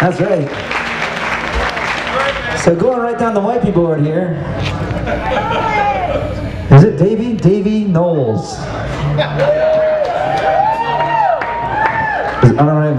That's right. So going right down the wipey board here. Is it Davy? Davy Knowles. I don't know.